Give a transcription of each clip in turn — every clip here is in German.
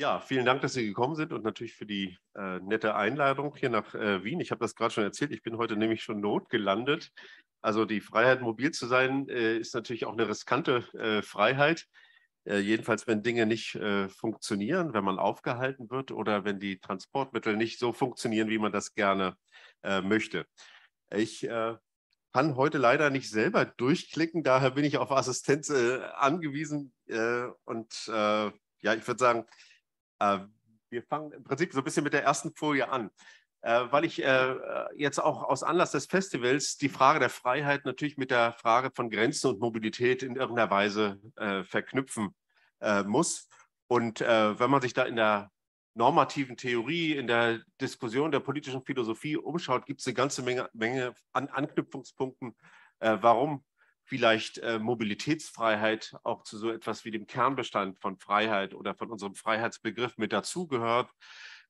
Ja, vielen Dank, dass Sie gekommen sind und natürlich für die äh, nette Einladung hier nach äh, Wien. Ich habe das gerade schon erzählt, ich bin heute nämlich schon notgelandet. Also die Freiheit, mobil zu sein, äh, ist natürlich auch eine riskante äh, Freiheit. Äh, jedenfalls, wenn Dinge nicht äh, funktionieren, wenn man aufgehalten wird oder wenn die Transportmittel nicht so funktionieren, wie man das gerne möchte. Ich kann heute leider nicht selber durchklicken, daher bin ich auf Assistenz angewiesen. und ja, ich würde sagen, wir fangen im Prinzip so ein bisschen mit der ersten Folie an, äh, weil ich äh, jetzt auch aus Anlass des Festivals die Frage der Freiheit natürlich mit der Frage von Grenzen und Mobilität in irgendeiner Weise verknüpfen muss. Und wenn man sich da in der normativen Theorie, in der Diskussion der politischen Philosophie umschaut, gibt es eine ganze Menge, Menge an Anknüpfungspunkten, warum vielleicht äh, Mobilitätsfreiheit auch zu so etwas wie dem Kernbestand von Freiheit oder von unserem Freiheitsbegriff mit dazugehört.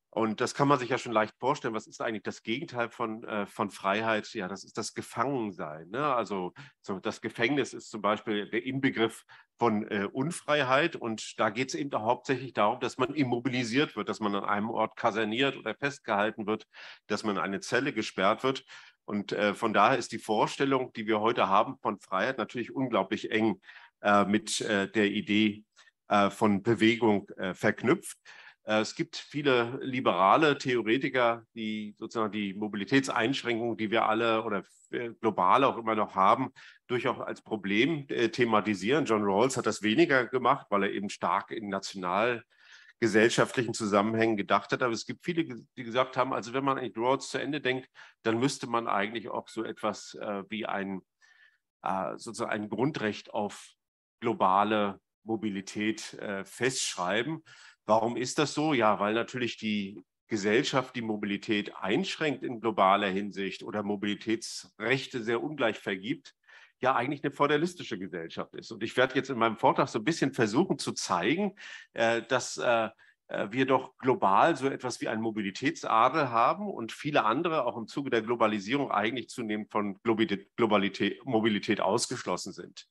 Und das kann man sich ja schon leicht vorstellen. Was ist eigentlich das Gegenteil von, äh, von Freiheit? Ja, das ist das Gefangensein. Ne? Also so das Gefängnis ist zum Beispiel der Inbegriff von äh, Unfreiheit. Und da geht es eben hauptsächlich darum, dass man immobilisiert wird, dass man an einem Ort kaserniert oder festgehalten wird, dass man in eine Zelle gesperrt wird. Und äh, von daher ist die Vorstellung, die wir heute haben von Freiheit, natürlich unglaublich eng äh, mit äh, der Idee äh, von Bewegung äh, verknüpft. Äh, es gibt viele liberale Theoretiker, die sozusagen die Mobilitätseinschränkungen, die wir alle oder global auch immer noch haben, durchaus als Problem thematisieren. John Rawls hat das weniger gemacht, weil er eben stark in national gesellschaftlichen Zusammenhängen gedacht hat. Aber es gibt viele, die gesagt haben, also wenn man eigentlich Rawls zu Ende denkt, dann müsste man eigentlich auch so etwas äh, wie ein, äh, sozusagen ein Grundrecht auf globale Mobilität äh, festschreiben. Warum ist das so? Ja, weil natürlich die Gesellschaft die Mobilität einschränkt in globaler Hinsicht oder Mobilitätsrechte sehr ungleich vergibt ja eigentlich eine feudalistische Gesellschaft ist. Und ich werde jetzt in meinem Vortrag so ein bisschen versuchen zu zeigen, äh, dass äh, äh, wir doch global so etwas wie einen Mobilitätsadel haben und viele andere auch im Zuge der Globalisierung eigentlich zunehmend von Globalität, Mobilität ausgeschlossen sind.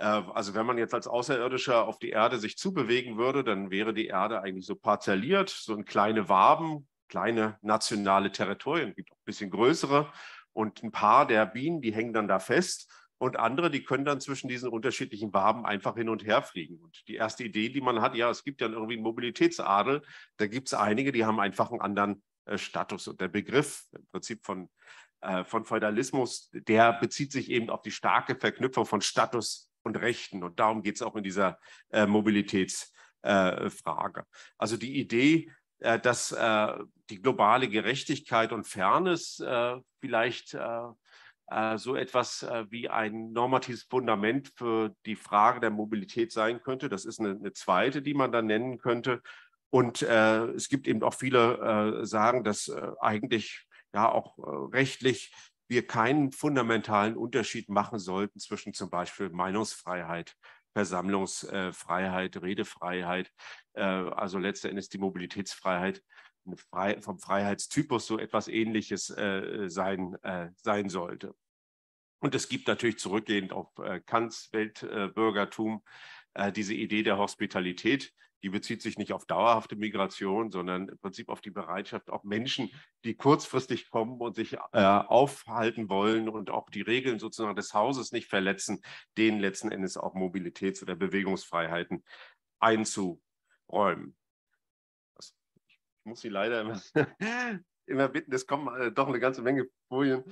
Also wenn man jetzt als Außerirdischer auf die Erde sich zubewegen würde, dann wäre die Erde eigentlich so parzelliert, so in kleine Waben, kleine nationale Territorien, gibt auch ein bisschen größere und ein paar der Bienen, die hängen dann da fest und andere, die können dann zwischen diesen unterschiedlichen Waben einfach hin und her fliegen. Und die erste Idee, die man hat, ja, es gibt ja irgendwie einen Mobilitätsadel. Da gibt es einige, die haben einfach einen anderen äh, Status. Und der Begriff im Prinzip von, äh, von Feudalismus, der bezieht sich eben auf die starke Verknüpfung von Status und Rechten. Und darum geht es auch in dieser äh, Mobilitätsfrage. also die Idee, äh, dass äh, die globale Gerechtigkeit und Fairness äh, vielleicht äh, so etwas äh, wie ein normatives Fundament für die Frage der Mobilität sein könnte. Das ist eine, eine zweite, die man dann nennen könnte. Und äh, es gibt eben auch viele, äh, sagen, dass äh, eigentlich ja auch äh, rechtlich wir keinen fundamentalen Unterschied machen sollten zwischen zum Beispiel Meinungsfreiheit, Versammlungsfreiheit, Redefreiheit, also letzten Endes die Mobilitätsfreiheit vom Freiheitstypus so etwas Ähnliches äh, sein, äh, sein sollte. Und es gibt natürlich zurückgehend auf äh, Kants Weltbürgertum äh, diese Idee der Hospitalität. Die bezieht sich nicht auf dauerhafte Migration, sondern im Prinzip auf die Bereitschaft, auch Menschen, die kurzfristig kommen und sich äh, aufhalten wollen und auch die Regeln sozusagen des Hauses nicht verletzen, denen letzten Endes auch Mobilitäts- oder Bewegungsfreiheiten einzuräumen muss Sie leider immer, immer bitten, es kommen äh, doch eine ganze Menge Folien.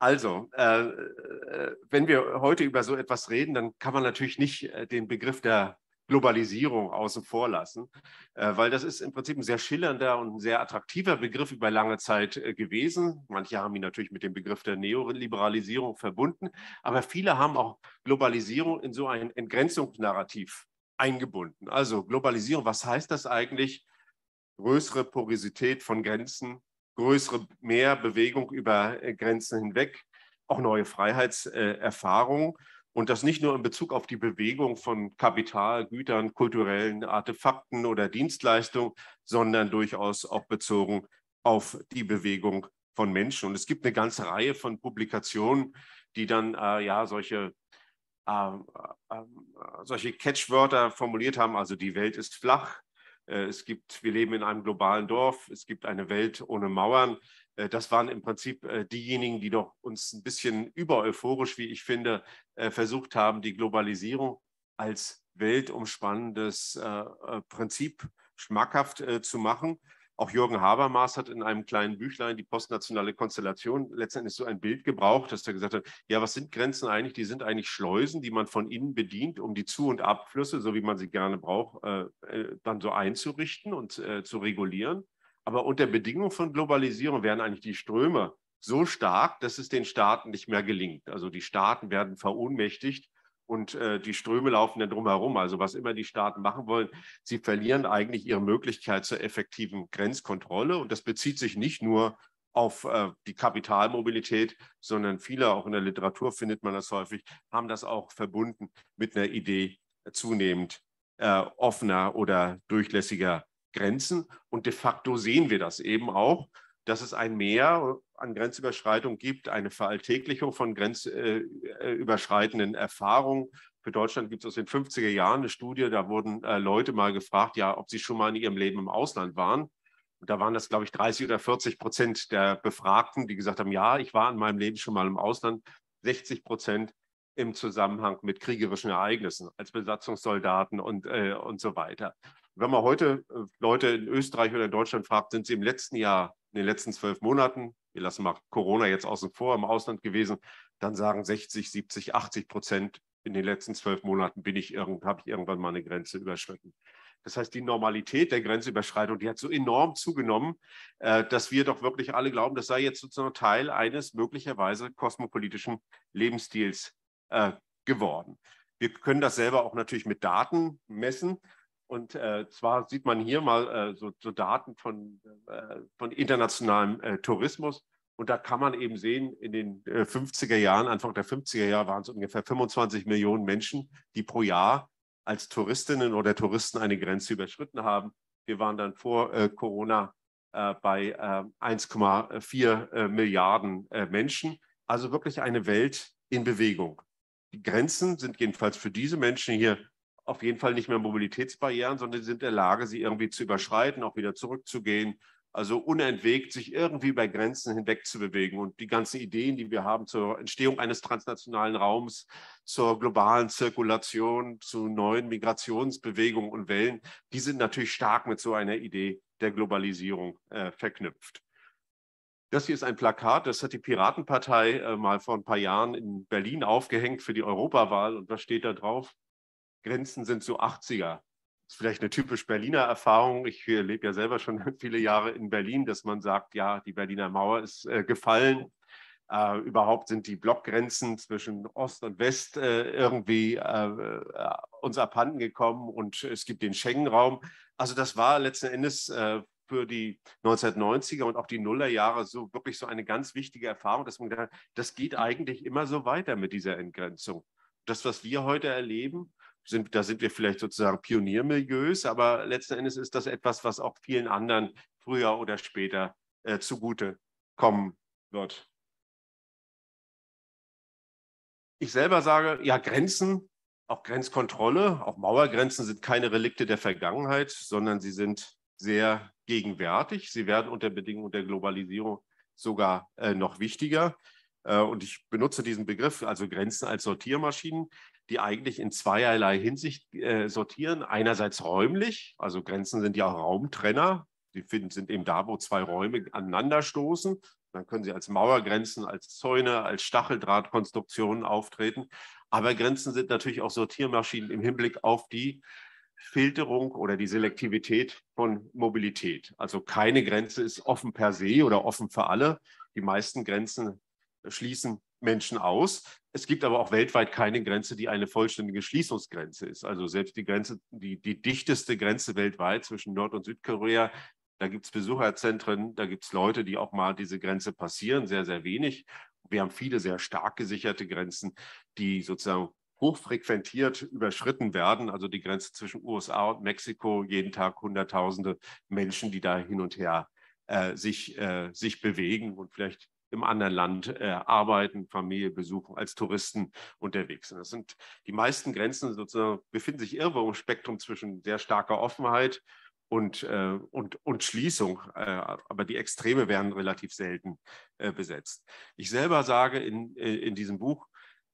Also, äh, äh, wenn wir heute über so etwas reden, dann kann man natürlich nicht äh, den Begriff der Globalisierung außen vor lassen, weil das ist im Prinzip ein sehr schillernder und ein sehr attraktiver Begriff über lange Zeit gewesen. Manche haben ihn natürlich mit dem Begriff der Neoliberalisierung verbunden, aber viele haben auch Globalisierung in so ein Entgrenzungsnarrativ eingebunden. Also Globalisierung, was heißt das eigentlich? Größere Porosität von Grenzen, größere mehr Bewegung über äh, Grenzen hinweg, auch neue Freiheitserfahrungen. Und das nicht nur in Bezug auf die Bewegung von Kapital, Gütern, kulturellen Artefakten oder Dienstleistungen, sondern durchaus auch bezogen auf die Bewegung von Menschen. Und es gibt eine ganze Reihe von Publikationen, die dann äh, ja solche, äh, äh, solche Catchwörter formuliert haben. Also die Welt ist flach, Äh, es gibt, wir leben in einem globalen Dorf, es gibt eine Welt ohne Mauern. Äh, das waren im Prinzip äh, diejenigen, die doch uns ein bisschen übereuphorisch, wie ich finde, versucht haben, die Globalisierung als weltumspannendes Prinzip schmackhaft zu machen. Auch Jürgen Habermas hat in einem kleinen Büchlein die postnationale Konstellation letztendlich so ein Bild gebraucht, dass er gesagt hat, ja, was sind Grenzen eigentlich? Die sind eigentlich Schleusen, die man von innen bedient, um die Zu- und Abflüsse, so wie man sie gerne braucht, äh, äh, dann so einzurichten und äh, zu regulieren. Aber unter Bedingungen von Globalisierung werden eigentlich die Ströme so stark, dass es den Staaten nicht mehr gelingt. Also die Staaten werden verohnmächtigt und äh, die Ströme laufen dann drumherum. Also was immer die Staaten machen wollen, sie verlieren eigentlich ihre Möglichkeit zur effektiven Grenzkontrolle. Und das bezieht sich nicht nur auf äh, die Kapitalmobilität, sondern viele, auch in der Literatur findet man das häufig, haben das auch verbunden mit einer Idee zunehmend äh, offener oder durchlässiger Grenzen. Und de facto sehen wir das eben auch, dass es ein Mehr an Grenzüberschreitung gibt, eine Veralltäglichung von grenzüberschreitenden Erfahrungen. Für Deutschland gibt es aus den 50er Jahren eine Studie, da wurden äh, Leute mal gefragt, ja, ob sie schon mal in ihrem Leben im Ausland waren. Und da waren das, glaube ich, 30 oder 40 Prozent der Befragten, die gesagt haben, ja, ich war in meinem Leben schon mal im Ausland. 60 Prozent im Zusammenhang mit kriegerischen Ereignissen, als Besatzungssoldaten und, äh, und so weiter. wenn man heute äh, Leute in Österreich oder in Deutschland fragt, sind sie im letzten Jahr, in den letzten zwölf Monaten wir lassen mal Corona jetzt außen vor, im Ausland gewesen, dann sagen 60, 70, 80 Prozent in den letzten zwölf Monaten bin ich irgend, habe ich irgendwann mal eine Grenze überschritten. Das heißt, die Normalität der Grenzüberschreitung, die hat so enorm zugenommen, äh, dass wir doch wirklich alle glauben, das sei jetzt sozusagen Teil eines möglicherweise kosmopolitischen Lebensstils äh, geworden. Wir können das selber auch natürlich mit Daten messen. Und äh, zwar sieht man hier mal äh, so, so, Daten von, äh, von internationalem äh, Tourismus. Und da kann man eben sehen, in den 50er äh, Jahren, Anfang der 50er Jahre waren es ungefähr 25 Millionen Menschen, die pro Jahr als Touristinnen oder Touristen eine Grenze überschritten haben. Wir waren dann vor äh, Corona bei 1,4 Milliarden Menschen. Also wirklich eine Welt in Bewegung. Die Grenzen sind jedenfalls für diese Menschen hier auf jeden Fall nicht mehr Mobilitätsbarrieren, sondern sie sind in der Lage, sie irgendwie zu überschreiten, auch wieder zurückzugehen. Also unentwegt sich irgendwie bei Grenzen hinweg zu bewegen. Und die ganzen Ideen, die wir haben zur Entstehung eines transnationalen Raums, zur globalen Zirkulation, zu neuen Migrationsbewegungen und Wellen, die sind natürlich stark mit so einer Idee der Globalisierung äh, verknüpft. Das hier ist ein Plakat, das hat die Piratenpartei äh, mal vor ein paar Jahren in Berlin aufgehängt für die Europawahl. Und was steht da drauf? Grenzen sind so 80er. Das ist vielleicht eine typisch Berliner Erfahrung. Ich lebe ja selber schon viele Jahre in Berlin, dass man sagt, ja, die Berliner Mauer ist äh, gefallen. Äh, überhaupt sind die Blockgrenzen zwischen Ost und West äh, irgendwie äh, äh, uns abhanden gekommen und es gibt den Schengen-Raum. Also das war letzten Endes äh, für die 1990er und auch die Nullerjahre so wirklich so eine ganz wichtige Erfahrung, dass man gedacht hat, das geht eigentlich immer so weiter mit dieser Entgrenzung. Das, was wir heute erleben, sind, da sind wir vielleicht sozusagen Pioniermilieus, aber letzten Endes ist das etwas, was auch vielen anderen früher oder später äh, zugute kommen wird. Ich selber sage, ja, Grenzen, auch Grenzkontrolle, auch Mauergrenzen sind keine Relikte der Vergangenheit, sondern sie sind sehr gegenwärtig. Sie werden unter Bedingungen der Globalisierung sogar äh, noch wichtiger. Äh, und ich benutze diesen Begriff, also Grenzen als Sortiermaschinen die eigentlich in zweierlei Hinsicht äh, sortieren. Einerseits räumlich, also Grenzen sind ja Raumtrenner. Die finden, sind eben da, wo zwei Räume aneinanderstoßen. Dann können sie als Mauergrenzen, als Zäune, als Stacheldrahtkonstruktionen auftreten. Aber Grenzen sind natürlich auch Sortiermaschinen im Hinblick auf die Filterung oder die Selektivität von Mobilität. Also keine Grenze ist offen per se oder offen für alle. Die meisten Grenzen schließen Menschen aus. Es gibt aber auch weltweit keine Grenze, die eine vollständige Schließungsgrenze ist. Also selbst die Grenze, die, die dichteste Grenze weltweit zwischen Nord- und Südkorea, da gibt es Besucherzentren, da gibt es Leute, die auch mal diese Grenze passieren, sehr, sehr wenig. Wir haben viele sehr stark gesicherte Grenzen, die sozusagen hochfrequentiert überschritten werden. Also die Grenze zwischen USA und Mexiko, jeden Tag Hunderttausende Menschen, die da hin und her äh, sich, äh, sich bewegen und vielleicht im anderen Land äh, arbeiten, Familie besuchen, als Touristen unterwegs sind. Das sind die meisten Grenzen sozusagen befinden sich irgendwo im Spektrum zwischen sehr starker Offenheit und, äh, und, und Schließung. Äh, aber die Extreme werden relativ selten äh, besetzt. Ich selber sage in, äh, in diesem Buch,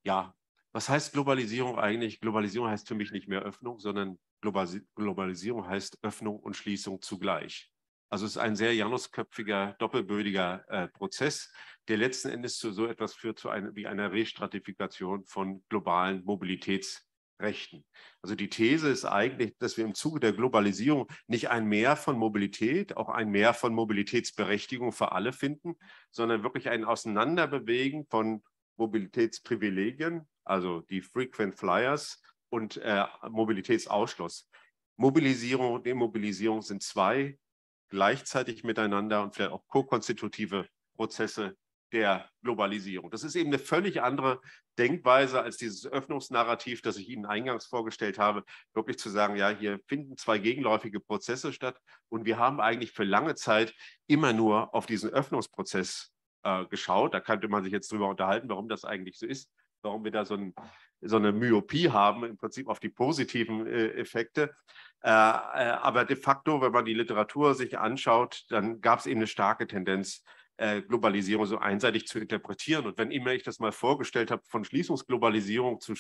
ja, was heißt Globalisierung eigentlich? Globalisierung heißt für mich nicht mehr Öffnung, sondern Globalisierung heißt Öffnung und Schließung zugleich. Also es ist ein sehr janusköpfiger, doppelbödiger äh, Prozess, der letzten Endes zu so etwas führt zu einer, wie einer Restratifikation von globalen Mobilitätsrechten. Also die These ist eigentlich, dass wir im Zuge der Globalisierung nicht ein Mehr von Mobilität, auch ein Mehr von Mobilitätsberechtigung für alle finden, sondern wirklich ein Auseinanderbewegen von Mobilitätsprivilegien, also die Frequent Flyers und äh, Mobilitätsausschluss. Mobilisierung und Demobilisierung sind zwei gleichzeitig miteinander und vielleicht auch ko-konstitutive Prozesse der Globalisierung. Das ist eben eine völlig andere Denkweise als dieses Öffnungsnarrativ, das ich Ihnen eingangs vorgestellt habe, wirklich zu sagen, ja, hier finden zwei gegenläufige Prozesse statt und wir haben eigentlich für lange Zeit immer nur auf diesen Öffnungsprozess äh, geschaut. Da könnte man sich jetzt darüber unterhalten, warum das eigentlich so ist, warum wir da so, ein, so eine Myopie haben, im Prinzip auf die positiven äh, Effekte. Äh, äh, aber de facto, wenn man die Literatur sich anschaut, dann gab es eben eine starke Tendenz, äh, Globalisierung so einseitig zu interpretieren. Und wenn immer ich das mal vorgestellt habe, von Schließungsglobalisierung zu,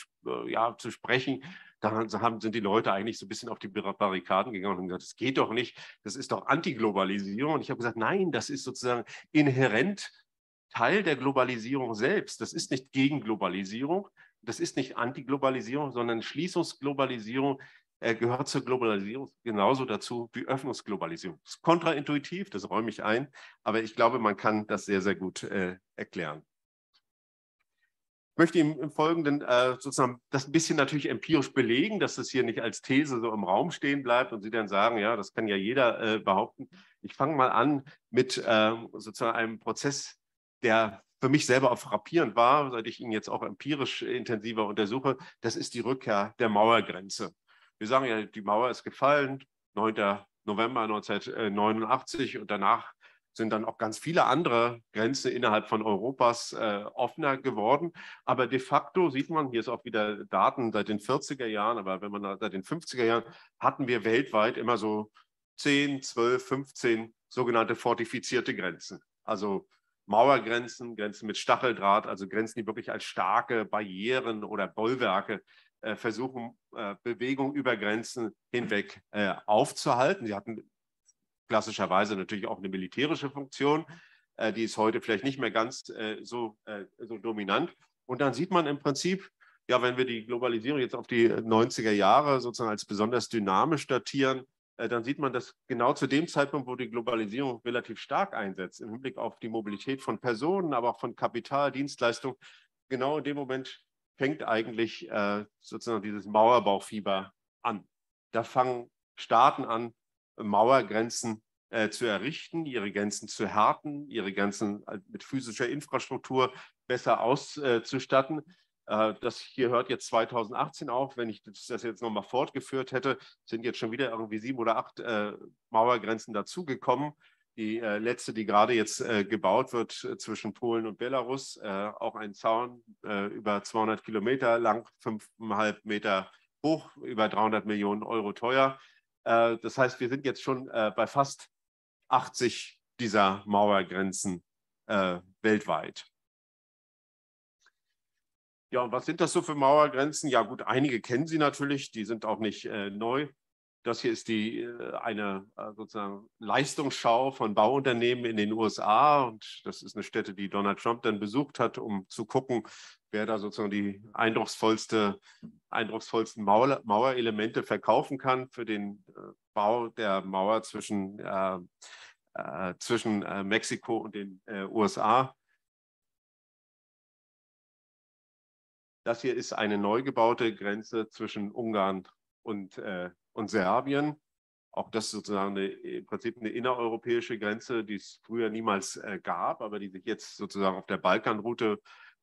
ja, zu sprechen, dann haben, sind die Leute eigentlich so ein bisschen auf die Barrikaden gegangen und gesagt, das geht doch nicht, das ist doch Antiglobalisierung. Und ich habe gesagt, nein, das ist sozusagen inhärent Teil der Globalisierung selbst. Das ist nicht gegen Globalisierung, das ist nicht Antiglobalisierung, sondern Schließungsglobalisierung äh, gehört zur Globalisierung genauso dazu wie Öffnungsglobalisierung. Das ist kontraintuitiv, das räume ich ein, aber ich glaube, man kann das sehr, sehr gut äh, erklären. Ich möchte im, im Folgenden äh, sozusagen das ein bisschen natürlich empirisch belegen, dass das hier nicht als These so im Raum stehen bleibt und Sie dann sagen, ja, das kann ja jeder äh, behaupten. Ich fange mal an mit ähm, sozusagen einem Prozess, der für mich selber auch frappierend war, seit ich ihn jetzt auch empirisch intensiver untersuche, das ist die Rückkehr der Mauergrenze. Wir sagen ja, die Mauer ist gefallen, 9. November 1989 und danach sind dann auch ganz viele andere Grenzen innerhalb von Europas äh, offener geworden. Aber de facto sieht man, hier ist auch wieder Daten seit den 40er Jahren, aber wenn man seit den 50er Jahren hatten wir weltweit immer so 10, 12, 15 sogenannte fortifizierte Grenzen. Also Mauergrenzen, Grenzen mit Stacheldraht, also Grenzen, die wirklich als starke Barrieren oder Bollwerke versuchen, äh, Bewegung über Grenzen hinweg äh, aufzuhalten. Sie hatten klassischerweise natürlich auch eine militärische Funktion, äh, die ist heute vielleicht nicht mehr ganz äh, so, äh, so dominant. Und dann sieht man im Prinzip, ja, wenn wir die Globalisierung jetzt auf die 90er Jahre sozusagen als besonders dynamisch datieren, äh, dann sieht man, dass genau zu dem Zeitpunkt, wo die Globalisierung relativ stark einsetzt, im Hinblick auf die Mobilität von Personen, aber auch von Kapital, Dienstleistungen, genau in dem Moment fängt eigentlich äh, sozusagen dieses Mauerbauchfieber an. Da fangen Staaten an, Mauergrenzen äh, zu errichten, ihre Grenzen zu härten, ihre Grenzen mit physischer Infrastruktur besser auszustatten. Äh, das hier hört jetzt 2018 auf. Wenn ich das jetzt nochmal fortgeführt hätte, sind jetzt schon wieder irgendwie sieben oder acht äh, Mauergrenzen dazugekommen. Die äh, letzte, die gerade jetzt gebaut wird zwischen Polen und Belarus, auch ein Zaun über 200 Kilometer lang, fünfeinhalb Meter hoch, über 300 Millionen Euro teuer. das heißt, wir sind jetzt schon bei fast 80 dieser Mauergrenzen weltweit. Ja, und was sind das so für Mauergrenzen? Ja gut, einige kennen Sie natürlich, die sind auch nicht äh, neu. Das hier ist die, äh, eine äh, sozusagen Leistungsschau von Bauunternehmen in den USA und das ist eine Stätte, die Donald Trump dann besucht hat, um zu gucken, wer da sozusagen die eindrucksvollste, eindrucksvollsten Mauer, Mauerelemente verkaufen kann für den äh, Bau der Mauer zwischen, äh, äh, zwischen Mexiko und den USA. Das hier ist eine neu gebaute Grenze zwischen Ungarn und, äh, und Serbien. Auch das sozusagen eine, im Prinzip eine innereuropäische Grenze, die es früher niemals äh, gab, aber die sich jetzt sozusagen auf der Balkanroute,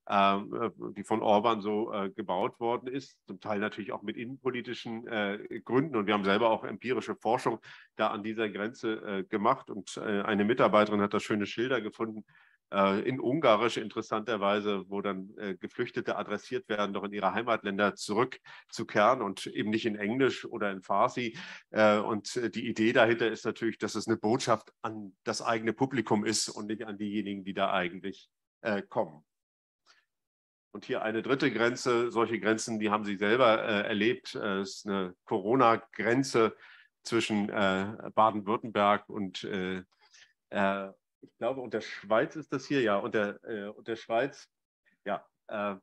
ähm, äh, die von Orban so äh, gebaut worden ist, zum Teil natürlich auch mit innenpolitischen äh, Gründen. Und wir haben selber auch empirische Forschung da an dieser Grenze äh, gemacht. Und eine Mitarbeiterin hat da schöne Schilder gefunden, äh, in Ungarisch interessanterweise, wo dann äh, Geflüchtete adressiert werden, doch in ihre Heimatländer zurückzukehren und eben nicht in Englisch oder in Farsi. Äh, und die Idee dahinter ist natürlich, dass es eine Botschaft an das eigene Publikum ist und nicht an diejenigen, die da eigentlich kommen. Und hier eine dritte Grenze, solche Grenzen, die haben Sie selber erlebt, es ist eine Corona-Grenze zwischen Baden-Württemberg und ich glaube, unter Schweiz ist das hier, ja, unter, äh, unter Schweiz, ja. Äh,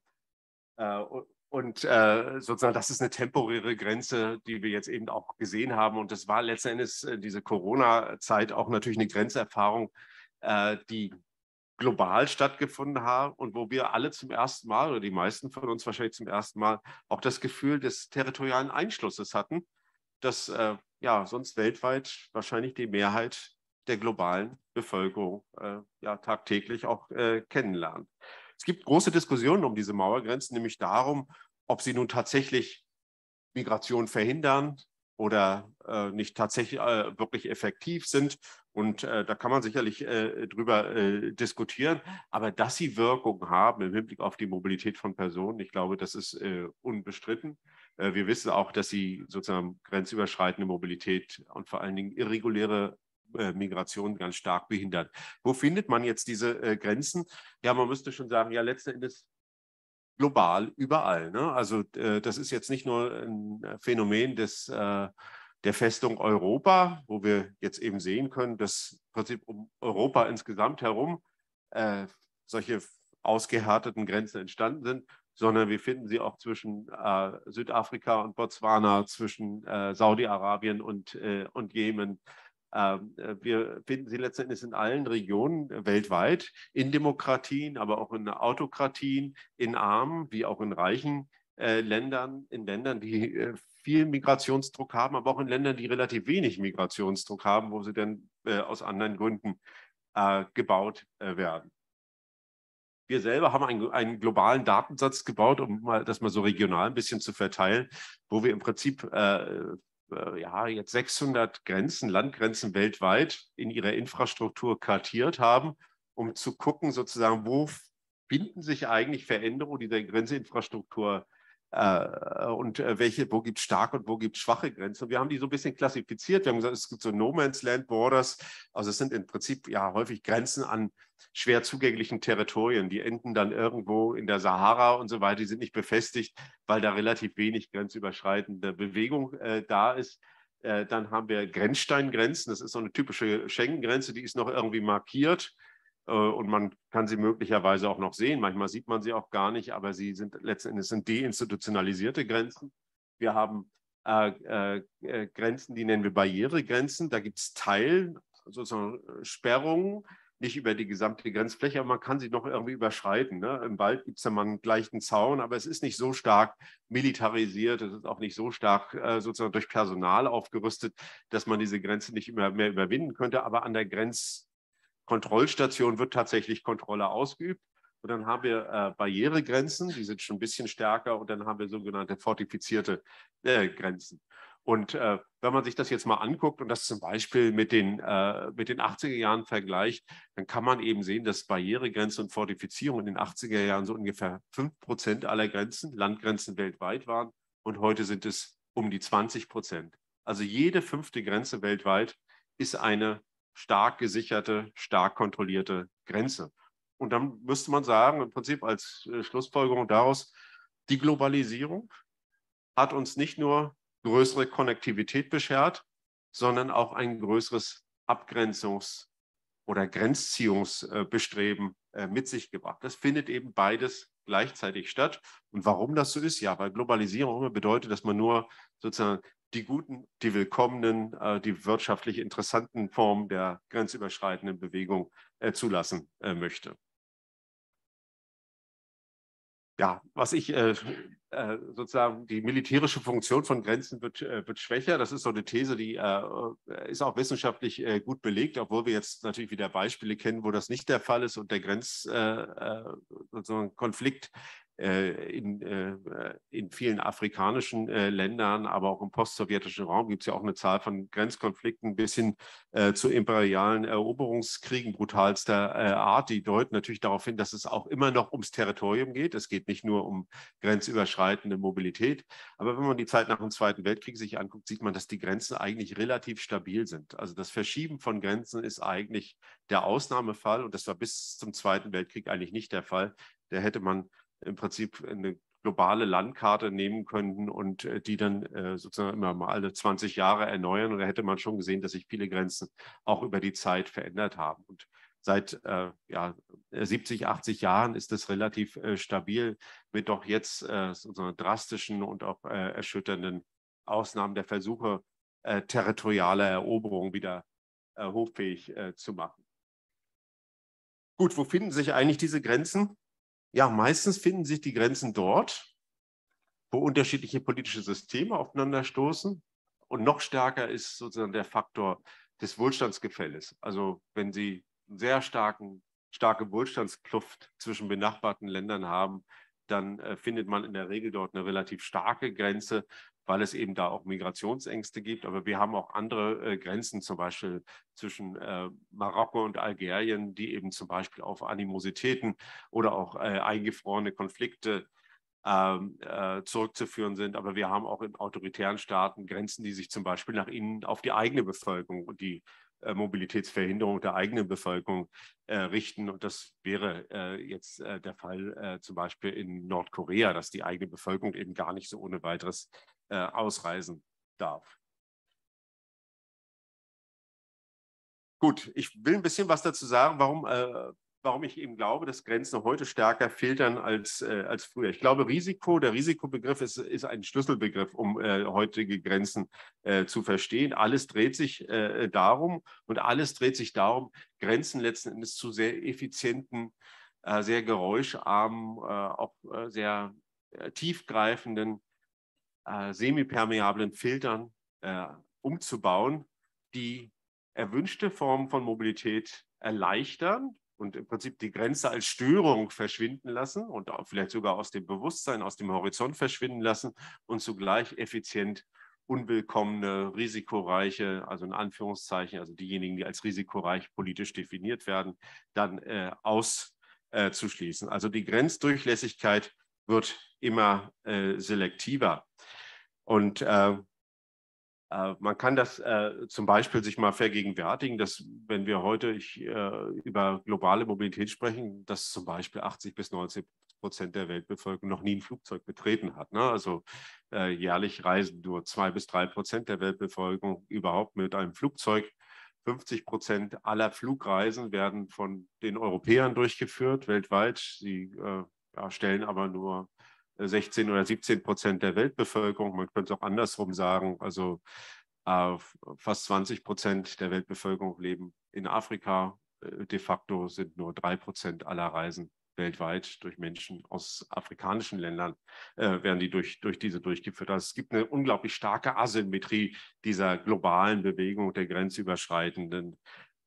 äh, und äh, sozusagen, das ist eine temporäre Grenze, die wir jetzt eben auch gesehen haben. Und das war letzten Endes äh, diese Corona-Zeit auch natürlich eine Grenzerfahrung, äh, die global stattgefunden hat und wo wir alle zum ersten Mal oder die meisten von uns wahrscheinlich zum ersten Mal auch das Gefühl des territorialen Einschlusses hatten, dass ja sonst weltweit wahrscheinlich die Mehrheit der globalen Bevölkerung äh, ja tagtäglich auch äh, kennenlernt. Es gibt große Diskussionen um diese Mauergrenzen, nämlich darum, ob sie nun tatsächlich Migration verhindern oder äh, nicht tatsächlich äh, wirklich effektiv sind. Und äh, da kann man sicherlich äh, drüber diskutieren. Aber dass sie Wirkung haben im Hinblick auf die Mobilität von Personen, ich glaube, das ist unbestritten. wir wissen auch, dass sie sozusagen grenzüberschreitende Mobilität und vor allen Dingen irreguläre Migration ganz stark behindert. Wo findet man jetzt diese äh, Grenzen? Ja, man müsste schon sagen, ja, letzten Endes global überall. Ne? Also äh, das ist jetzt nicht nur ein Phänomen des, äh, der Festung Europa, wo wir jetzt eben sehen können, dass im Prinzip um Europa insgesamt herum äh, solche ausgehärteten Grenzen entstanden sind, sondern wir finden sie auch zwischen äh, Südafrika und Botswana, zwischen Saudi-Arabien und, und Jemen, äh, wir finden sie letztendlich in allen Regionen äh, weltweit, in Demokratien, aber auch in Autokratien, in armen wie auch in reichen äh, Ländern, in Ländern, die viel Migrationsdruck haben, aber auch in Ländern, die relativ wenig Migrationsdruck haben, wo sie dann aus anderen Gründen gebaut werden. Wir selber haben einen, einen, globalen Datensatz gebaut, um mal, das mal so regional ein bisschen zu verteilen, wo wir im Prinzip äh, äh, ja, jetzt 600 Grenzen, Landgrenzen weltweit in ihrer Infrastruktur kartiert haben, um zu gucken, sozusagen, wo finden sich eigentlich Veränderungen dieser Grenzeinfrastruktur äh, und äh, welche, wo gibt es starke und wo gibt es schwache Grenzen. Und wir haben die so ein bisschen klassifiziert. Wir haben gesagt, es gibt so No Man's Land Borders. Also es sind im Prinzip ja häufig Grenzen an schwer zugänglichen Territorien. Die enden dann irgendwo in der Sahara und so weiter. Die sind nicht befestigt, weil da relativ wenig grenzüberschreitende Bewegung äh, da ist. Äh, dann haben wir Grenzsteingrenzen. Das ist so eine typische Schengen-Grenze, die ist noch irgendwie markiert. Äh, und man kann sie möglicherweise auch noch sehen. Manchmal sieht man sie auch gar nicht, aber sie sind letztendlich sind deinstitutionalisierte Grenzen. Wir haben äh, äh, Grenzen, die nennen wir Barrieregrenzen. Da gibt es Teil, sozusagen äh, Sperrungen, nicht über die gesamte Grenzfläche, aber man kann sie noch irgendwie überschreiten. Ne? Im Wald gibt es ja mal einen gleichen Zaun, aber es ist nicht so stark militarisiert, es ist auch nicht so stark äh, sozusagen durch Personal aufgerüstet, dass man diese Grenze nicht immer mehr überwinden könnte. Aber an der Grenz Kontrollstation wird tatsächlich Kontrolle ausgeübt. Und dann haben wir äh, Barrieregrenzen, die sind schon ein bisschen stärker. Und dann haben wir sogenannte fortifizierte äh, Grenzen. Und äh, wenn man sich das jetzt mal anguckt und das zum Beispiel mit den, äh, mit den 80er Jahren vergleicht, dann kann man eben sehen, dass Barrieregrenzen und Fortifizierung in den 80er Jahren so ungefähr 5 Prozent aller Grenzen, Landgrenzen weltweit waren. Und heute sind es um die 20 Prozent. Also jede fünfte Grenze weltweit ist eine stark gesicherte, stark kontrollierte Grenze. Und dann müsste man sagen, im Prinzip als äh, Schlussfolgerung daraus, die Globalisierung hat uns nicht nur größere Konnektivität beschert, sondern auch ein größeres Abgrenzungs- oder Grenzziehungsbestreben äh, mit sich gebracht. Das findet eben beides gleichzeitig statt. Und warum das so ist? Ja, weil Globalisierung bedeutet, dass man nur sozusagen die guten, die willkommenen, äh, die wirtschaftlich interessanten Formen der grenzüberschreitenden Bewegung äh, zulassen äh, möchte. Ja, was ich sozusagen, die militärische Funktion von Grenzen wird, wird schwächer. Das ist so eine These, die ist auch wissenschaftlich gut belegt, obwohl wir jetzt natürlich wieder Beispiele kennen, wo das nicht der Fall ist und der Grenzkonflikt in, in vielen afrikanischen Ländern, aber auch im postsowjetischen Raum gibt es ja auch eine Zahl von Grenzkonflikten bis hin zu imperialen Eroberungskriegen brutalster Art. Die deuten natürlich darauf hin, dass es auch immer noch ums Territorium geht. Es geht nicht nur um grenzüberschreitende Mobilität. Aber wenn man die Zeit nach dem Zweiten Weltkrieg sich anguckt, sieht man, dass die Grenzen eigentlich relativ stabil sind. Also das Verschieben von Grenzen ist eigentlich der Ausnahmefall und das war bis zum Zweiten Weltkrieg eigentlich nicht der Fall. Da hätte man im Prinzip eine globale Landkarte nehmen können und äh, die dann äh, sozusagen immer mal alle 20 Jahre erneuern. Und da hätte man schon gesehen, dass sich viele Grenzen auch über die Zeit verändert haben. Und seit äh, ja, 70, 80 Jahren ist das relativ äh, stabil mit doch jetzt äh, sozusagen drastischen und auch äh, erschütternden Ausnahmen der Versuche, territoriale Eroberung wieder hoffähig zu machen. Gut, wo finden sich eigentlich diese Grenzen? Ja, meistens finden sich die Grenzen dort, wo unterschiedliche politische Systeme aufeinanderstoßen. Und noch stärker ist sozusagen der Faktor des Wohlstandsgefälles. Also wenn Sie einen sehr starken, starke Wohlstandskluft zwischen benachbarten Ländern haben, dann äh, findet man in der Regel dort eine relativ starke Grenze, weil es eben da auch Migrationsängste gibt. Aber wir haben auch andere äh, Grenzen, zum Beispiel zwischen äh, Marokko und Algerien, die eben zum Beispiel auf Animositäten oder auch äh, eingefrorene Konflikte ähm, äh, zurückzuführen sind. Aber wir haben auch in autoritären Staaten Grenzen, die sich zum Beispiel nach innen auf die eigene Bevölkerung und die Mobilitätsverhinderung der eigenen Bevölkerung äh, richten. Und das wäre äh, jetzt äh, der Fall äh, zum Beispiel in Nordkorea, dass die eigene Bevölkerung eben gar nicht so ohne weiteres äh, ausreisen darf. Gut, ich will ein bisschen was dazu sagen, warum warum ich eben glaube, dass Grenzen heute stärker filtern als, äh, als früher. Ich glaube, Risiko, der Risikobegriff ist, ist ein Schlüsselbegriff, um äh, heutige Grenzen äh, zu verstehen. Alles dreht sich äh, darum und alles dreht sich darum, Grenzen letzten Endes zu sehr effizienten, äh, sehr geräuscharmen, äh, auch sehr tiefgreifenden, semipermeablen Filtern umzubauen, die erwünschte Formen von Mobilität erleichtern und im Prinzip die Grenze als Störung verschwinden lassen und vielleicht sogar aus dem Bewusstsein, aus dem Horizont verschwinden lassen und zugleich effizient unwillkommene, risikoreiche, also in Anführungszeichen, also diejenigen, die als risikoreich politisch definiert werden, dann äh, auszuschließen. Äh, also die Grenzdurchlässigkeit wird immer äh, selektiver. Und äh, man kann das äh, zum Beispiel sich mal vergegenwärtigen, dass wenn wir heute ich, äh, über globale Mobilität sprechen, dass zum Beispiel 80 bis 90 Prozent der Weltbevölkerung noch nie ein Flugzeug betreten hat. Ne? Also äh, jährlich reisen nur zwei bis drei Prozent der Weltbevölkerung überhaupt mit einem Flugzeug. 50 Prozent aller Flugreisen werden von den Europäern durchgeführt weltweit. Sie äh, stellen aber nur 16 oder 17 Prozent der Weltbevölkerung. Man könnte es auch andersrum sagen. Also äh, fast 20 Prozent der Weltbevölkerung leben in Afrika. Äh, de facto sind nur drei Prozent aller Reisen weltweit durch Menschen aus afrikanischen Ländern äh, werden die durch, durch diese durchgeführt. Also es gibt eine unglaublich starke Asymmetrie dieser globalen Bewegung, der grenzüberschreitenden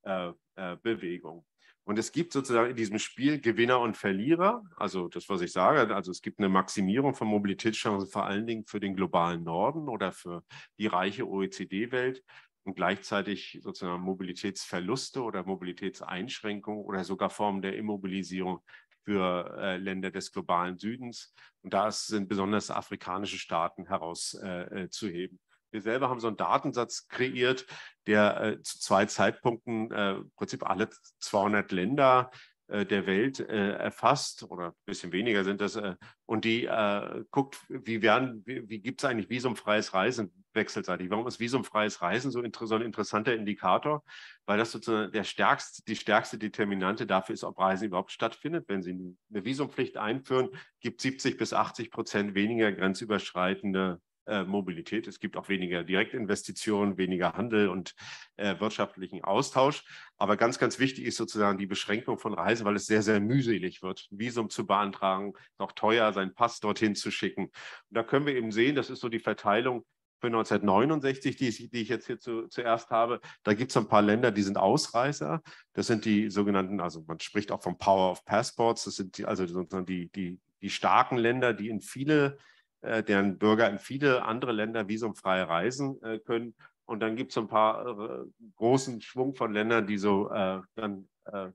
äh, äh, Bewegung. Und es gibt sozusagen in diesem Spiel Gewinner und Verlierer. Also das, was ich sage, also es gibt eine Maximierung von Mobilitätschancen vor allen Dingen für den globalen Norden oder für die reiche OECD-Welt und gleichzeitig sozusagen Mobilitätsverluste oder Mobilitätseinschränkungen oder sogar Formen der Immobilisierung für äh, Länder des globalen Südens. Und da sind besonders afrikanische Staaten herauszuheben. Äh, wir selber haben so einen Datensatz kreiert, der äh, zu zwei Zeitpunkten äh, im Prinzip alle 200 Länder äh, der Welt äh, erfasst oder ein bisschen weniger sind das äh, und die äh, guckt, wie, wie, wie gibt es eigentlich visumfreies Reisen wechselseitig? Warum ist visumfreies Reisen so, inter so ein interessanter Indikator? Weil das sozusagen der stärkste, die stärkste Determinante dafür ist, ob Reisen überhaupt stattfindet. Wenn Sie eine Visumpflicht einführen, gibt 70 bis 80 Prozent weniger grenzüberschreitende äh, Mobilität. Es gibt auch weniger Direktinvestitionen, weniger Handel und äh, wirtschaftlichen Austausch. Aber ganz, ganz wichtig ist sozusagen die Beschränkung von Reisen, weil es sehr, sehr mühselig wird, Visum zu beantragen, noch teuer, seinen Pass dorthin zu schicken. Und da können wir eben sehen, das ist so die Verteilung für 1969, die ich, die ich jetzt hier zu, zuerst habe. Da gibt es ein paar Länder, die sind Ausreißer. Das sind die sogenannten, also man spricht auch vom Power of Passports. Das sind die, also sozusagen die, die die starken Länder, die in viele, deren Bürger in viele andere Länder visumfrei reisen äh, können. Und dann gibt es ein paar äh, großen Schwung von Ländern, die so äh, dann äh,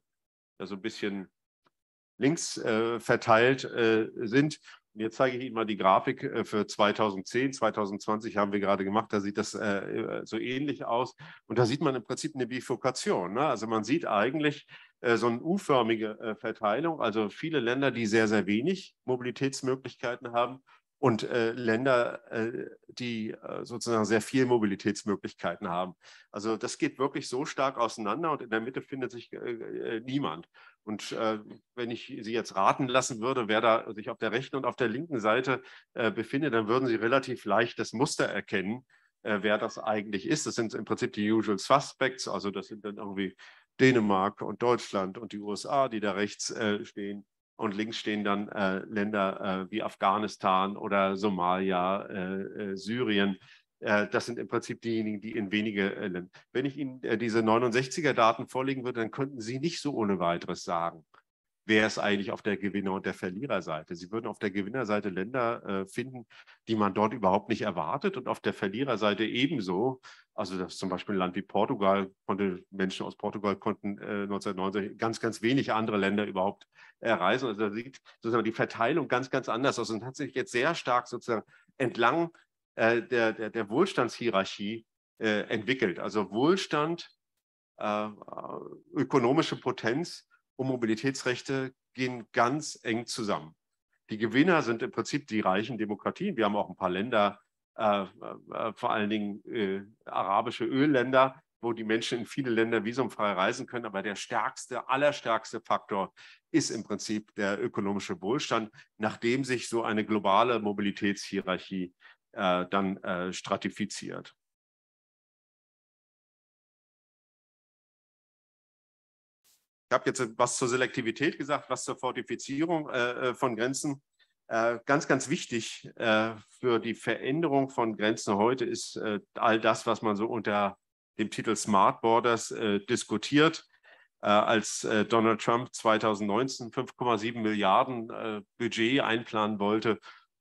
so ein bisschen links äh, verteilt sind. Jetzt zeige ich Ihnen mal die Grafik äh, für 2010, 2020 haben wir gerade gemacht, da sieht das äh, so ähnlich aus. Und da sieht man im Prinzip eine Bifurkation. Ne? Also man sieht eigentlich äh, so eine U-förmige Verteilung, also viele Länder, die sehr, sehr wenig Mobilitätsmöglichkeiten haben und äh, Länder, äh, die äh, sozusagen sehr viele Mobilitätsmöglichkeiten haben. Also das geht wirklich so stark auseinander und in der Mitte findet sich niemand. Und äh, wenn ich Sie jetzt raten lassen würde, wer da sich auf der rechten und auf der linken Seite äh, befindet, dann würden Sie relativ leicht das Muster erkennen, äh, wer das eigentlich ist. Das sind im Prinzip die Usual Suspects, also das sind dann irgendwie Dänemark und Deutschland und die USA, die da rechts äh, stehen. Und links stehen dann äh, Länder äh, wie Afghanistan oder Somalia, Syrien, äh, das sind im Prinzip diejenigen, die in wenige äh, Länder. Wenn ich Ihnen äh, diese 69er-Daten vorlegen würde, dann könnten Sie nicht so ohne weiteres sagen, wer ist eigentlich auf der Gewinner- und der Verliererseite. Sie würden auf der Gewinnerseite Länder finden, die man dort überhaupt nicht erwartet und auf der Verliererseite ebenso. Also das zum Beispiel ein Land wie Portugal konnte Menschen aus Portugal konnten 1990 ganz, ganz wenig andere Länder überhaupt erreisen. Also da sieht sozusagen die Verteilung ganz, ganz anders aus und hat sich jetzt sehr stark sozusagen entlang äh, der, der, der Wohlstandshierarchie äh, entwickelt. Also Wohlstand, äh, ökonomische Potenz und Mobilitätsrechte gehen ganz eng zusammen. Die Gewinner sind im Prinzip die reichen Demokratien. Wir haben auch ein paar Länder, äh, äh, vor allen Dingen äh, arabische Ölländer, wo die Menschen in viele Länder visumfrei reisen können. Aber der stärkste, allerstärkste Faktor ist im Prinzip der ökonomische Wohlstand, nachdem sich so eine globale Mobilitätshierarchie äh, dann äh, stratifiziert. Ich habe jetzt was zur Selektivität gesagt, was zur Fortifizierung äh, äh von Grenzen. Äh, ganz, ganz wichtig äh, für die Veränderung von Grenzen heute ist all das, was man so unter dem Titel Smart Borders diskutiert. als Donald Trump 2019 5,7 Milliarden Budget einplanen wollte,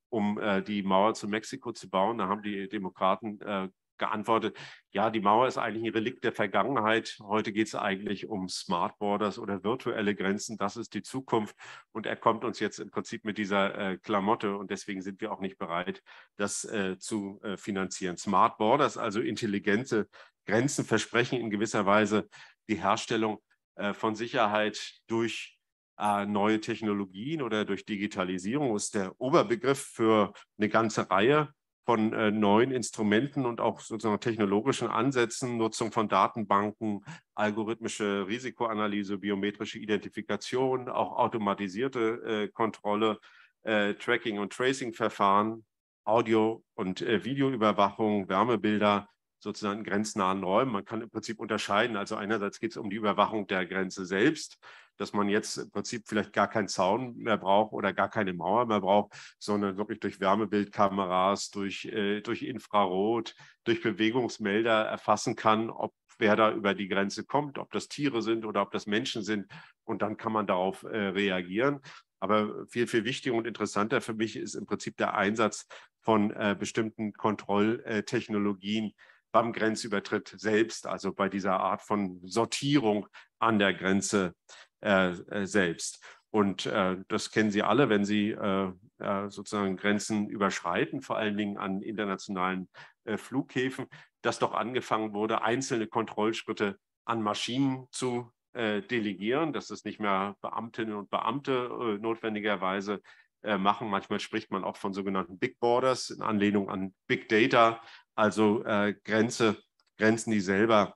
um äh, die Mauer zu Mexiko zu bauen. Da haben die Demokraten äh, geantwortet, ja, die Mauer ist eigentlich ein Relikt der Vergangenheit. Heute geht es eigentlich um Smart Borders oder virtuelle Grenzen. Das ist die Zukunft. Und er kommt uns jetzt im Prinzip mit dieser äh, Klamotte und deswegen sind wir auch nicht bereit, das äh, zu äh, finanzieren. Smart Borders, also intelligente Grenzen, versprechen in gewisser Weise die Herstellung äh, von Sicherheit durch äh, neue Technologien oder durch Digitalisierung ist der Oberbegriff für eine ganze Reihe von äh, neuen Instrumenten und auch sozusagen technologischen Ansätzen, Nutzung von Datenbanken, algorithmische Risikoanalyse, biometrische Identifikation, auch automatisierte äh, Kontrolle, äh, Tracking- und Tracing-Verfahren, Audio- und äh, Videoüberwachung, Wärmebilder, sozusagen grenznahen Räumen. Man kann im Prinzip unterscheiden. Also einerseits geht es um die Überwachung der Grenze selbst, dass man jetzt im Prinzip vielleicht gar keinen Zaun mehr braucht oder gar keine Mauer mehr braucht, sondern wirklich durch Wärmebildkameras, durch, äh, durch Infrarot, durch Bewegungsmelder erfassen kann, ob wer da über die Grenze kommt, ob das Tiere sind oder ob das Menschen sind. Und dann kann man darauf äh, reagieren. Aber viel, viel wichtiger und interessanter für mich ist im Prinzip der Einsatz von äh, bestimmten Kontrolltechnologien, beim Grenzübertritt selbst, also bei dieser Art von Sortierung an der Grenze äh, äh, selbst. Und äh, das kennen Sie alle, wenn Sie äh, äh, sozusagen Grenzen überschreiten, vor allen Dingen an internationalen äh, Flughäfen, dass doch angefangen wurde, einzelne Kontrollschritte an Maschinen zu delegieren, dass es nicht mehr Beamtinnen und Beamte notwendigerweise machen. Manchmal spricht man auch von sogenannten Big Borders in Anlehnung an Big Data, also äh, Grenze, Grenzen, die selber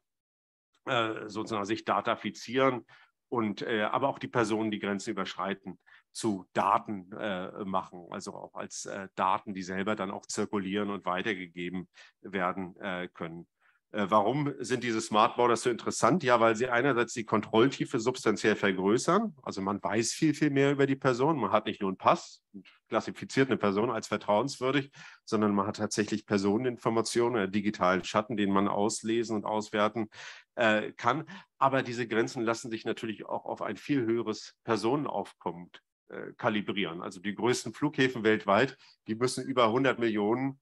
äh, sozusagen sich datafizieren und äh, aber auch die Personen, die Grenzen überschreiten, zu Daten äh, machen, also auch als äh, Daten, die selber dann auch zirkulieren und weitergegeben werden äh, können. Äh, warum sind diese Smart Borders so interessant? Ja, weil sie einerseits die Kontrolltiefe substanziell vergrößern. Also man weiß viel, viel mehr über die Person. Man hat nicht nur einen Pass klassifiziert eine Person als vertrauenswürdig, sondern man hat tatsächlich Personeninformationen oder digitalen Schatten, den man auslesen und auswerten äh, kann. Aber diese Grenzen lassen sich natürlich auch auf ein viel höheres Personenaufkommen äh, kalibrieren. Also die größten Flughäfen weltweit, die müssen über 100 Millionen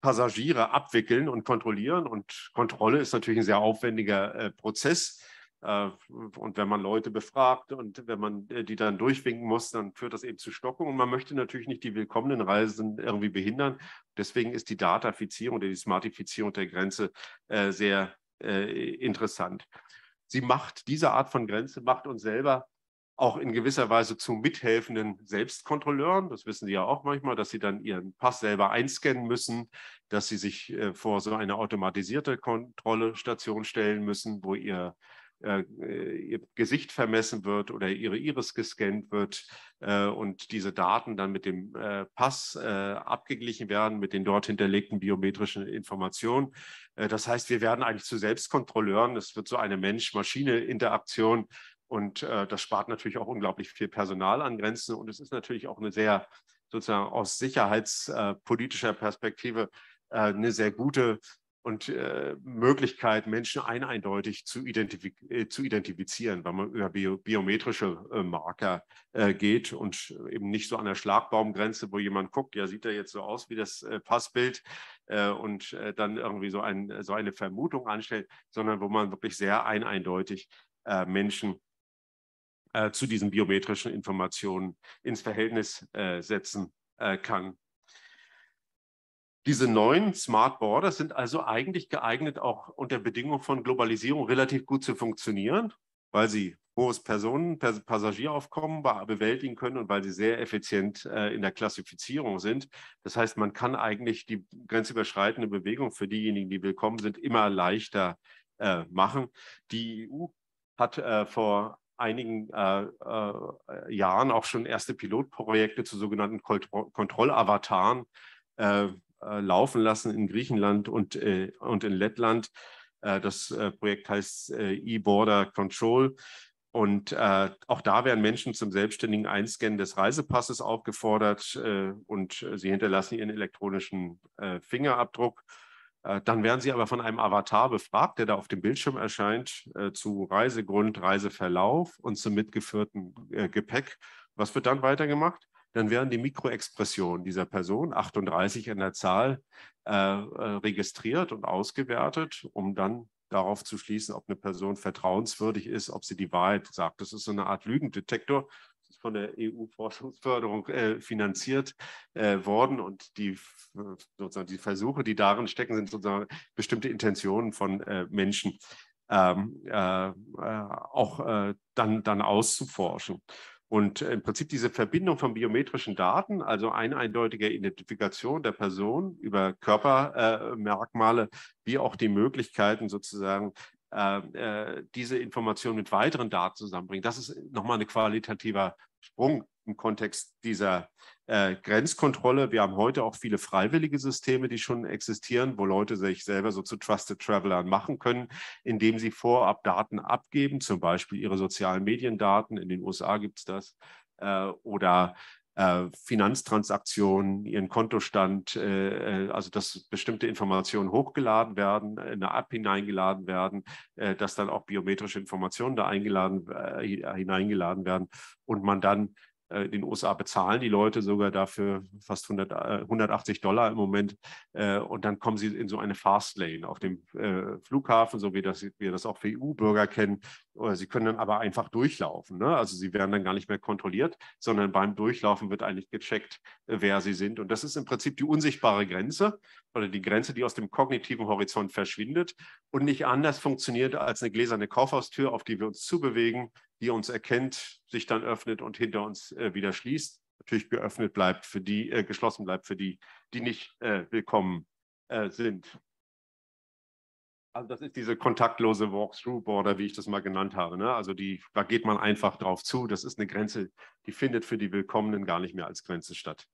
Passagiere abwickeln und kontrollieren. Und Kontrolle ist natürlich ein sehr aufwendiger äh, Prozess. Äh, und wenn man Leute befragt und wenn man äh, die dann durchwinken muss, dann führt das eben zu Stockung. Und man möchte natürlich nicht die willkommenen Reisenden irgendwie behindern. Deswegen ist die Datafizierung oder die Smartifizierung der Grenze äh, sehr interessant. Sie macht, diese Art von Grenze macht uns selber auch in gewisser Weise zu mithelfenden Selbstkontrolleuren. Das wissen Sie ja auch manchmal, dass Sie dann Ihren Pass selber einscannen müssen, dass Sie sich vor so eine automatisierte Kontrollstation stellen müssen, wo Ihr äh, ihr Gesicht vermessen wird oder ihre Iris gescannt wird äh, und diese Daten dann mit dem äh, Pass abgeglichen werden, mit den dort hinterlegten biometrischen Informationen. das heißt, wir werden eigentlich zu Selbstkontrolleuren. Es wird so eine Mensch-Maschine-Interaktion und das spart natürlich auch unglaublich viel Personal an Grenzen. Und es ist natürlich auch eine sehr sozusagen aus sicherheitspolitischer Perspektive eine sehr gute und äh, Möglichkeit, Menschen ein eindeutig zu, identif äh, zu, identifizieren, weil man über bio biometrische äh, Marker äh, geht und eben nicht so an der Schlagbaumgrenze, wo jemand guckt, ja, sieht er jetzt so aus wie das äh, Passbild äh, und dann irgendwie so, ein, so, eine Vermutung anstellt, sondern wo man wirklich sehr ein eindeutig Menschen zu diesen biometrischen Informationen ins Verhältnis setzen kann. Diese neuen Smart Borders sind also eigentlich geeignet, auch unter Bedingungen von Globalisierung relativ gut zu funktionieren, weil sie hohes Personen, Passagieraufkommen bewältigen können und weil sie sehr effizient äh, in der Klassifizierung sind. Das heißt, man kann eigentlich die grenzüberschreitende Bewegung für diejenigen, die willkommen sind, immer leichter äh, machen. Die EU hat äh, vor einigen äh, äh, Jahren auch schon erste Pilotprojekte zu sogenannten Kontrollavataren äh, äh, laufen lassen in Griechenland und, äh, und in Lettland. Äh, das Projekt heißt E-Border Control. Und äh, auch da werden Menschen zum selbstständigen Einscannen des Reisepasses aufgefordert äh, und sie hinterlassen ihren elektronischen äh, Fingerabdruck. Dann werden sie aber von einem Avatar befragt, der da auf dem Bildschirm erscheint, zu Reisegrund, Reiseverlauf und zum mitgeführten Gepäck. Was wird dann weitergemacht? dann werden die Mikroexpressionen dieser Person, 38 in der Zahl, äh, äh, registriert und ausgewertet, um dann darauf zu schließen, ob eine Person vertrauenswürdig ist, ob sie die Wahrheit sagt. Das ist so eine Art Lügendetektor. Von der EU-Forschungsförderung äh, finanziert äh, worden und die, sozusagen die Versuche, die darin stecken, sind sozusagen bestimmte Intentionen von äh, Menschen ähm, äh, auch dann, dann auszuforschen. Und im Prinzip diese Verbindung von biometrischen Daten, also eine eindeutige Identifikation der Person über Körpermerkmale, äh, wie auch die Möglichkeiten sozusagen, äh, äh, diese Informationen mit weiteren Daten zusammenbringen. Das ist nochmal ein qualitativer Sprung im Kontext dieser äh, Grenzkontrolle. Wir haben heute auch viele freiwillige Systeme, die schon existieren, wo Leute sich selber so zu Trusted Travelern machen können, indem sie vorab Daten abgeben, zum Beispiel ihre sozialen Mediendaten. In den USA gibt es das. Äh, oder Finanztransaktionen, ihren Kontostand, äh, äh, also dass bestimmte Informationen hochgeladen werden, in eine App hineingeladen werden, äh, dass dann auch biometrische Informationen da eingeladen, äh, hineingeladen werden und man dann in äh, den USA bezahlen die Leute sogar dafür fast 100, 180 äh, Dollar im Moment. Äh, und dann kommen sie in so eine Fastlane auf dem Flughafen, so wie das, wir das auch für EU-Bürger kennen. Sie können dann aber einfach durchlaufen. Ne? Also sie werden dann gar nicht mehr kontrolliert, sondern beim Durchlaufen wird eigentlich gecheckt, wer sie sind. Und das ist im Prinzip die unsichtbare Grenze oder die Grenze, die aus dem kognitiven Horizont verschwindet und nicht anders funktioniert als eine gläserne Kaufhaustür, auf die wir uns zubewegen, die uns erkennt, sich dann öffnet und hinter uns äh, wieder schließt. Natürlich geöffnet bleibt für die, äh, geschlossen bleibt für die, die nicht äh, willkommen äh, sind. Also das ist diese kontaktlose Walk-through-Border, wie ich das mal genannt habe. Ne? Also die, da geht man einfach drauf zu. Das ist eine Grenze, die findet für die Willkommenen gar nicht mehr als Grenze statt.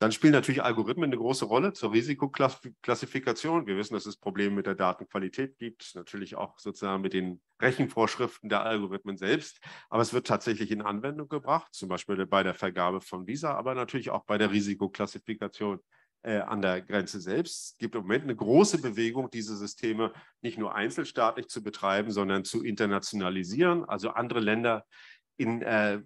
Dann spielen natürlich Algorithmen eine große Rolle zur Risikoklassifikation. Wir wissen, dass es Probleme mit der Datenqualität gibt, natürlich auch sozusagen mit den Rechenvorschriften der Algorithmen selbst. Aber es wird tatsächlich in Anwendung gebracht, zum Beispiel bei der Vergabe von Visa, aber natürlich auch bei der Risikoklassifikation äh, an der Grenze selbst. Es gibt im Moment eine große Bewegung, diese Systeme nicht nur einzelstaatlich zu betreiben, sondern zu internationalisieren. Also andere Länder in, äh,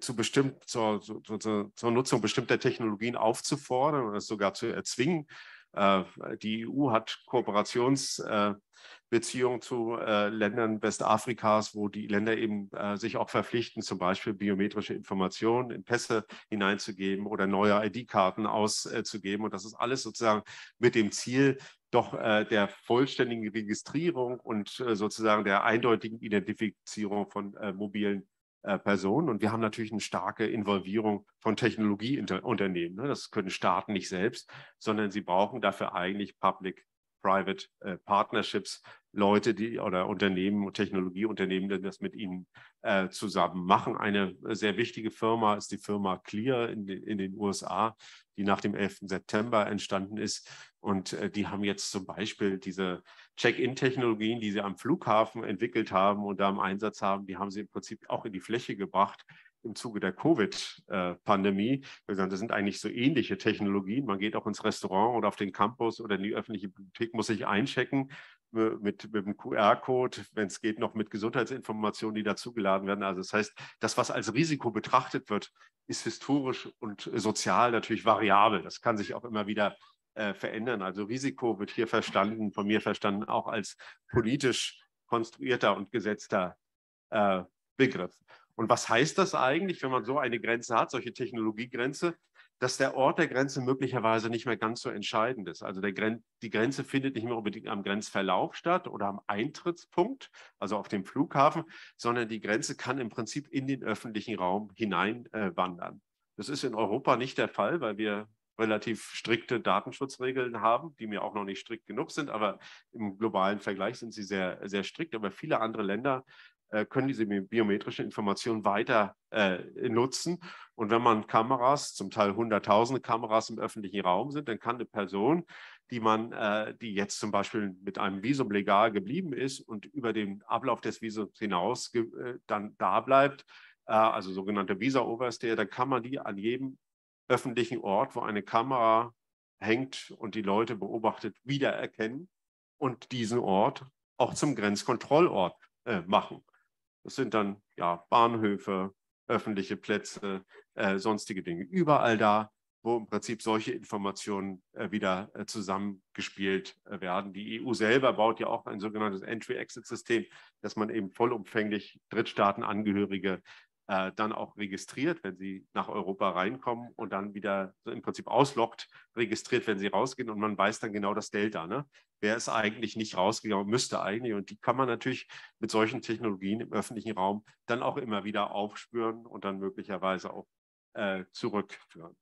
zu bestimmt, zur, zur, zur, Nutzung bestimmter Technologien aufzufordern oder sogar zu erzwingen. Äh, die EU hat Kooperationsbeziehungen zu äh, Ländern Westafrikas, wo die Länder eben äh, sich auch verpflichten, zum Beispiel biometrische Informationen in Pässe hineinzugeben oder neue ID-Karten auszugeben. Und das ist alles sozusagen mit dem Ziel, doch der vollständigen Registrierung und sozusagen der eindeutigen Identifizierung von mobilen äh, Personen. Und wir haben natürlich eine starke Involvierung von Technologieunternehmen. Ne? Das können Staaten nicht selbst, sondern sie brauchen dafür eigentlich Public-Private äh, Partnerships, Leute, die oder Unternehmen und Technologieunternehmen, die das mit ihnen äh, zusammen machen. Eine sehr wichtige Firma ist die Firma Clear in, in den USA, die nach dem 11. September entstanden ist. Und äh, die haben jetzt zum Beispiel diese Check-in-Technologien, die sie am Flughafen entwickelt haben und da im Einsatz haben, die haben sie im Prinzip auch in die Fläche gebracht im Zuge der Covid-Pandemie. Das sind eigentlich so ähnliche Technologien. Man geht auch ins Restaurant oder auf den Campus oder in die öffentliche Bibliothek, muss sich einchecken mit, mit dem QR-Code, wenn es geht, noch mit Gesundheitsinformationen, die dazugeladen werden. Also das heißt, das, was als Risiko betrachtet wird, ist historisch und sozial natürlich variabel. Das kann sich auch immer wieder äh, verändern. Also Risiko wird hier verstanden, von mir verstanden, auch als politisch konstruierter und gesetzter äh, Begriff. Und was heißt das eigentlich, wenn man so eine Grenze hat, solche Technologiegrenze? dass der Ort der Grenze möglicherweise nicht mehr ganz so entscheidend ist. Also Gren die Grenze findet nicht mehr unbedingt am Grenzverlauf statt oder am Eintrittspunkt, also auf dem Flughafen, sondern die Grenze kann im Prinzip in den öffentlichen Raum hineinwandern. Äh, das ist in Europa nicht der Fall, weil wir relativ strikte Datenschutzregeln haben, die mir auch noch nicht strikt genug sind, aber im globalen Vergleich sind sie sehr, sehr strikt. Aber viele andere Länder äh, können diese biometrischen Informationen weiter äh, nutzen. Und wenn man Kameras, zum Teil hunderttausende Kameras im öffentlichen Raum sind, dann kann eine Person, die man, äh, die jetzt zum Beispiel mit einem Visum legal geblieben ist und über den Ablauf des Visums hinaus äh, dann da bleibt, äh, also sogenannte Visa-Overstay, dann kann man die an jedem öffentlichen Ort, wo eine Kamera hängt und die Leute beobachtet, wiedererkennen und diesen Ort auch zum Grenzkontrollort äh, machen. Das sind dann ja Bahnhöfe, öffentliche Plätze, äh, sonstige Dinge. Überall da, wo im Prinzip solche Informationen äh, wieder äh, zusammengespielt äh, werden. Die EU selber baut ja auch ein sogenanntes Entry-Exit-System, dass man eben vollumfänglich Drittstaatenangehörige äh, dann auch registriert, wenn sie nach Europa reinkommen und dann wieder so im Prinzip auslockt, registriert, wenn sie rausgehen und man weiß dann genau das Delta. Ne? Wer ist eigentlich nicht rausgegangen, müsste eigentlich. Und die kann man natürlich mit solchen Technologien im öffentlichen Raum dann auch immer wieder aufspüren und dann möglicherweise auch äh, zurückführen.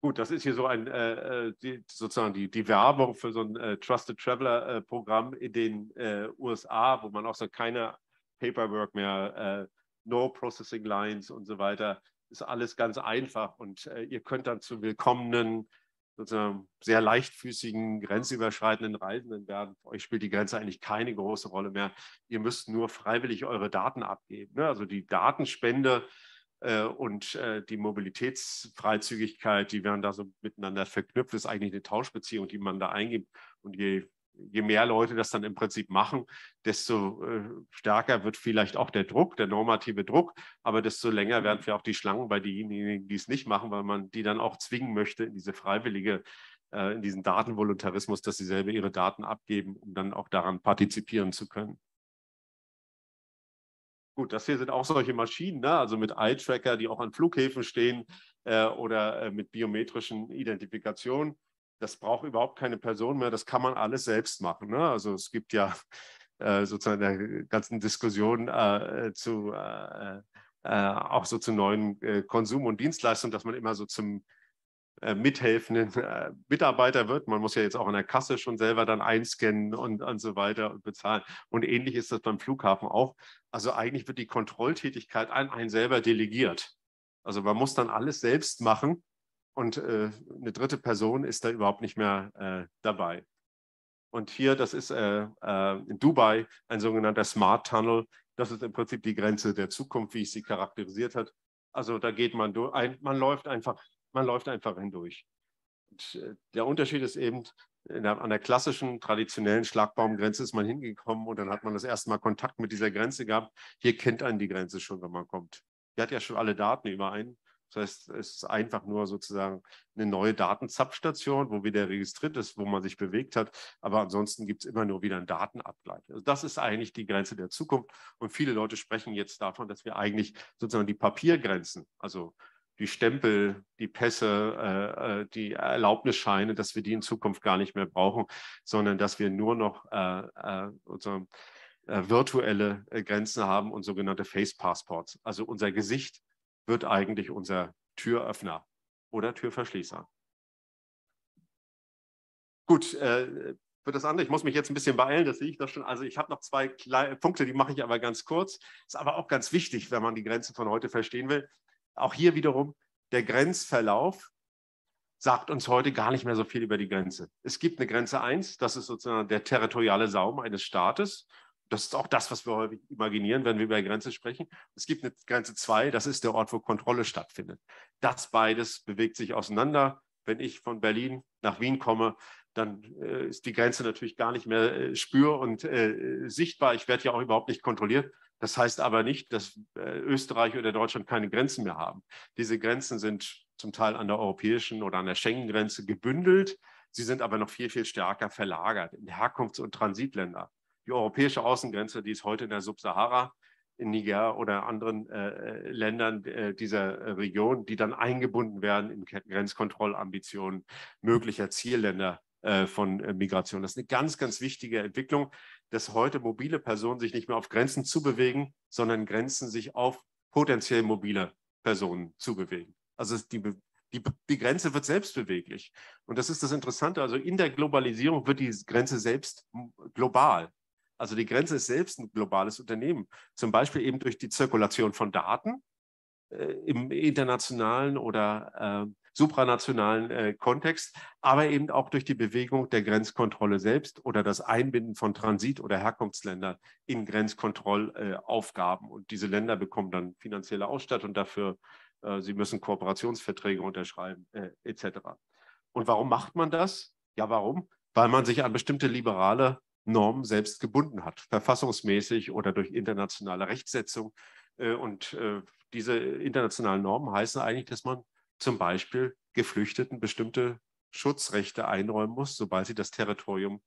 Gut, das ist hier so ein äh, äh die, sozusagen die, die Werbung für so ein äh, Trusted Traveler äh, Programm in den äh, USA, wo man auch so keine Paperwork mehr, äh, No Processing Lines und so weiter. Ist alles ganz einfach und äh, ihr könnt dann zu willkommenen, sozusagen sehr leichtfüßigen, grenzüberschreitenden Reisenden werden. Für euch spielt die Grenze eigentlich keine große Rolle mehr. Ihr müsst nur freiwillig eure Daten abgeben. Ne? Also die Datenspende äh, und äh, die Mobilitätsfreizügigkeit, die werden da so miteinander verknüpft. Das ist eigentlich eine Tauschbeziehung, die man da eingibt. Und je je mehr Leute das dann im Prinzip machen, desto äh, stärker wird vielleicht auch der Druck, der normative Druck, aber desto länger werden wir auch die Schlangen bei denjenigen, die es nicht machen, weil man die dann auch zwingen möchte in diese freiwillige, äh, in diesen Datenvoluntarismus, dass sie selber ihre Daten abgeben, um dann auch daran partizipieren zu können. Gut, das hier sind auch solche Maschinen, ne? also mit Eye-Tracker, die auch an Flughäfen stehen äh, oder äh, mit biometrischen Identifikationen das braucht überhaupt keine Person mehr, das kann man alles selbst machen. Ne? Also es gibt ja äh, sozusagen der ganzen Diskussion äh, zu äh, äh auch so zu neuen äh, Konsum- und Dienstleistungen, dass man immer so zum äh, mithelfenden Mitarbeiter wird. Man muss ja jetzt auch in der Kasse schon selber dann einscannen und, und so weiter und bezahlen. Und ähnlich ist das beim Flughafen auch. Also eigentlich wird die Kontrolltätigkeit an einen selber delegiert. Also man muss dann alles selbst machen und äh, eine dritte Person ist da überhaupt nicht mehr äh, dabei. Und hier, das ist äh, äh, in Dubai ein sogenannter Smart Tunnel. Das ist im Prinzip die Grenze der Zukunft, wie ich sie charakterisiert hat. Also da geht man durch, ein, man läuft einfach, man läuft einfach hindurch. Und, äh, der Unterschied ist eben, der, an der klassischen, traditionellen Schlagbaumgrenze ist man hingekommen und dann hat man das erste Mal Kontakt mit dieser Grenze gehabt. Hier kennt einen die Grenze schon, wenn man kommt. Die hat ja schon alle Daten über einen. Das heißt, es ist einfach nur sozusagen eine neue Datenzapfstation, wo wieder registriert ist, wo man sich bewegt hat. Aber ansonsten gibt es immer nur wieder einen Datenabgleich. Also das ist eigentlich die Grenze der Zukunft. Und viele Leute sprechen jetzt davon, dass wir eigentlich sozusagen die Papiergrenzen, also die Stempel, die Pässe, äh, äh, die Erlaubnisscheine, dass wir die in Zukunft gar nicht mehr brauchen, sondern dass wir nur noch äh, äh, unsere, äh, virtuelle äh, Grenzen haben und sogenannte Face Passports. Also unser Gesicht wird eigentlich unser Türöffner oder Türverschließer. Gut, für das andere, ich muss mich jetzt ein bisschen beeilen, das sehe ich doch schon. Also ich habe noch zwei Punkte, die mache ich aber ganz kurz. Ist aber auch ganz wichtig, wenn man die Grenzen von heute verstehen will. Auch hier wiederum, der Grenzverlauf sagt uns heute gar nicht mehr so viel über die Grenze. Es gibt eine Grenze 1, das ist sozusagen der territoriale Saum eines Staates. Das ist auch das, was wir häufig imaginieren, wenn wir über Grenze sprechen. Es gibt eine Grenze 2, das ist der Ort, wo Kontrolle stattfindet. Das beides bewegt sich auseinander. Wenn ich von Berlin nach Wien komme, dann äh, ist die Grenze natürlich gar nicht mehr äh, spür- und äh, sichtbar. Ich werde ja auch überhaupt nicht kontrolliert. Das heißt aber nicht, dass äh, Österreich oder Deutschland keine Grenzen mehr haben. Diese Grenzen sind zum Teil an der europäischen oder an der Schengen-Grenze gebündelt. Sie sind aber noch viel, viel stärker verlagert in Herkunfts- und Transitländer. Die europäische Außengrenze, die ist heute in der Subsahara, in Niger oder anderen äh, äh Ländern äh, dieser äh, Region, die dann eingebunden werden in Grenzkontrollambitionen möglicher Zielländer äh, von Migration. Das ist eine ganz, ganz wichtige Entwicklung dass heute mobile Personen sich nicht mehr auf Grenzen zubewegen, sondern Grenzen sich auf potenziell mobile Personen zubewegen. Also die, die, die Grenze wird selbstbeweglich. Und das ist das Interessante. Also in der Globalisierung wird die Grenze selbst global. Also die Grenze ist selbst ein globales Unternehmen. Zum Beispiel eben durch die Zirkulation von Daten äh, im internationalen oder äh, supranationalen äh, Kontext, aber eben auch durch die Bewegung der Grenzkontrolle selbst oder das Einbinden von Transit- oder Herkunftsländern in Grenzkontrollaufgaben. Und diese Länder bekommen dann finanzielle Ausstattung dafür. Äh, sie müssen Kooperationsverträge unterschreiben, äh, etc. Und warum macht man das? Ja, warum? Weil man sich an bestimmte liberale Normen selbst gebunden hat, verfassungsmäßig oder durch internationale Rechtsetzung. Äh, und äh, diese internationalen Normen heißen eigentlich, dass man zum Beispiel Geflüchteten bestimmte Schutzrechte einräumen muss, sobald sie das Territorium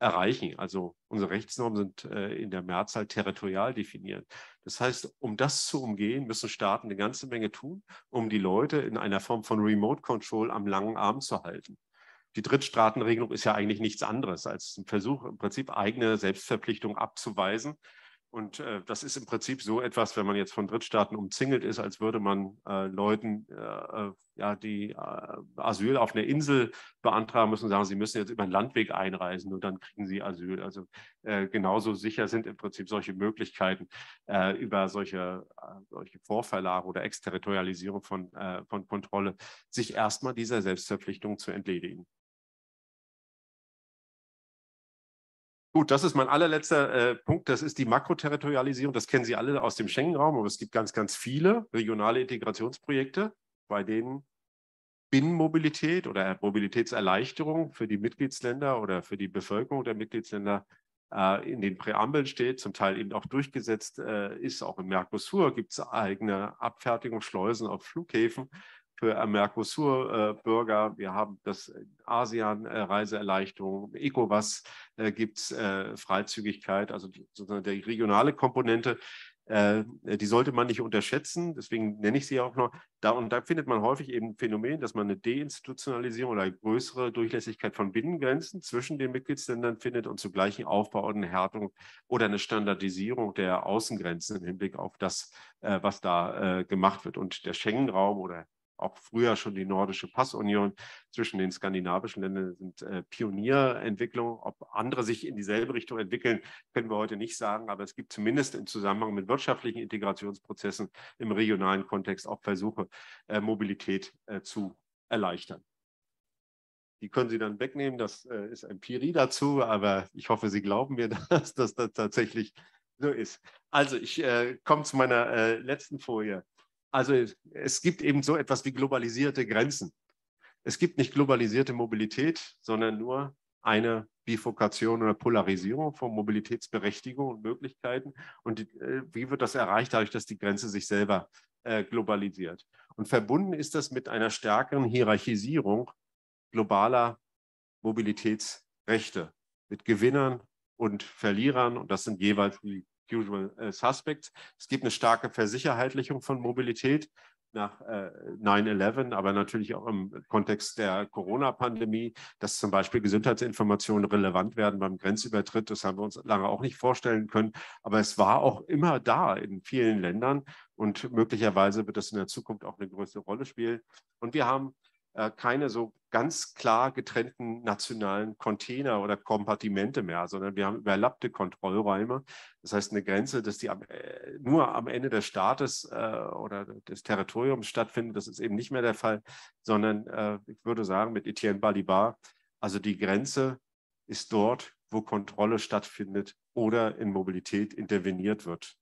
erreichen. Also unsere Rechtsnormen sind äh, in der Mehrzahl territorial definiert. Das heißt, um das zu umgehen, müssen Staaten eine ganze Menge tun, um die Leute in einer Form von Remote Control am langen Arm zu halten. Die Drittstaatenregelung ist ja eigentlich nichts anderes als ein Versuch, im Prinzip eigene Selbstverpflichtung abzuweisen und äh, das ist im Prinzip so etwas, wenn man jetzt von Drittstaaten umzingelt ist, als würde man äh, Leuten, äh, äh ja, die äh, Asyl auf einer Insel beantragen müssen, sagen, sie müssen jetzt über einen Landweg einreisen und dann kriegen sie Asyl. Also äh, genauso sicher sind im Prinzip solche Möglichkeiten über solche, solche Vorverlage oder Exterritorialisierung von, von Kontrolle, sich erstmal dieser Selbstverpflichtung zu entledigen. Gut, das ist mein allerletzter äh, Punkt. Das ist die Makroterritorialisierung. Das kennen Sie alle aus dem Schengen-Raum, aber es gibt ganz, ganz viele regionale Integrationsprojekte, bei denen Binnenmobilität oder Mobilitätserleichterung für die Mitgliedsländer oder für die Bevölkerung der Mitgliedsländer äh, in den Präambeln steht, zum Teil eben auch durchgesetzt äh, ist. Auch im Mercosur gibt es eigene Abfertigungsschleusen auf Flughäfen für Mercosur-Bürger. Wir haben das ASEAN-Reiseerleichterung, ECOWAS äh, gibt es äh, Freizügigkeit, also sozusagen die regionale Komponente. Äh, die sollte man nicht unterschätzen, deswegen nenne ich sie auch noch. Da, und da findet man häufig eben ein Phänomen, dass man eine Deinstitutionalisierung oder eine größere Durchlässigkeit von Binnengrenzen zwischen den Mitgliedsländern findet und zugleich Aufbau und eine Härtung oder eine Standardisierung der Außengrenzen im Hinblick auf das, was da gemacht wird. Und der Schengen-Raum oder auch früher schon die nordische Passunion zwischen den skandinavischen Ländern sind äh, Pionierentwicklungen. Ob andere sich in dieselbe Richtung entwickeln, können wir heute nicht sagen, aber es gibt zumindest im Zusammenhang mit wirtschaftlichen Integrationsprozessen im regionalen Kontext auch Versuche, äh, Mobilität äh, zu erleichtern. Die können Sie dann wegnehmen, das äh, ist Empirie dazu, aber ich hoffe, Sie glauben mir, dass das tatsächlich so ist. Also ich äh, komme zu meiner äh, letzten Folie. Also es gibt eben so etwas wie globalisierte Grenzen. Es gibt nicht globalisierte Mobilität, sondern nur eine Bifurkation oder Polarisierung von Mobilitätsberechtigung und Möglichkeiten. Und die, äh, wie wird das erreicht, dadurch, dass die Grenze sich selber äh, globalisiert? Und verbunden ist das mit einer stärkeren Hierarchisierung globaler Mobilitätsrechte, mit Gewinnern und Verlierern. Und das sind jeweils die Usual äh, Suspects. Es gibt eine starke Versicherheitlichung von Mobilität nach äh, 9-11, aber natürlich auch im Kontext der Corona-Pandemie, dass zum Beispiel Gesundheitsinformationen relevant werden beim Grenzübertritt. Das haben wir uns lange auch nicht vorstellen können. Aber es war auch immer da in vielen Ländern und möglicherweise wird das in der Zukunft auch eine größere Rolle spielen. Und wir haben äh, keine so ganz klar getrennten nationalen Container oder Kompartimente mehr, sondern wir haben überlappte Kontrollräume. Das heißt, eine Grenze, dass die am, äh, nur am Ende des Staates äh, oder des Territoriums stattfindet, das ist eben nicht mehr der Fall, sondern äh, ich würde sagen mit Etienne Balibar, also die Grenze ist dort, wo Kontrolle stattfindet oder in Mobilität interveniert wird.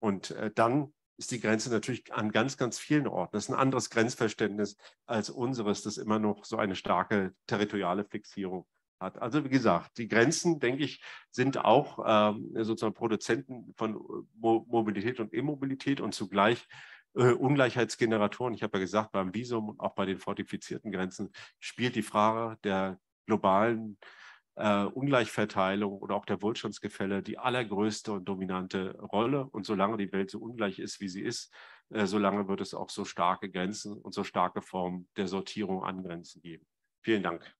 Und äh, dann ist die Grenze natürlich an ganz, ganz vielen Orten. Das ist ein anderes Grenzverständnis als unseres, das immer noch so eine starke territoriale Fixierung hat. Also wie gesagt, die Grenzen, denke ich, sind auch ähm, sozusagen Produzenten von äh, Mo Mobilität und Immobilität und zugleich äh, Ungleichheitsgeneratoren. Ich habe ja gesagt, beim Visum und auch bei den fortifizierten Grenzen spielt die Frage der globalen äh, Ungleichverteilung oder auch der Wohlstandsgefälle die allergrößte und dominante Rolle. Und solange die Welt so ungleich ist, wie sie ist, äh, solange wird es auch so starke Grenzen und so starke Formen der Sortierung an Grenzen geben. Vielen Dank.